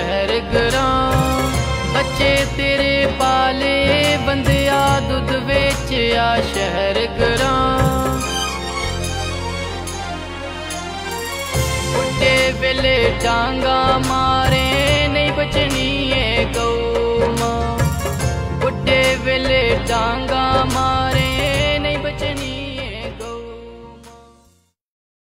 ਸ਼ਹਿਰ ਗਰਾਂ, ਬੱਚੇ ਤੇਰੇ ਪਾਲੇ, ਬੰਦਿਆ ਦੁੱਧ ਵੇਚਿਆ ਸ਼ਹਿਰ ਗਰਾਂ। ਉੱਡੇ ਵੇਲੇ ਡਾਂਗਾ ਮਾਰੇ, ਨਹੀਂ ਬਚਣੀ ਏ ਗਊ ਮਾਂ ਉੱਡੇ ਵੇਲੇ ਡਾਂਗਾ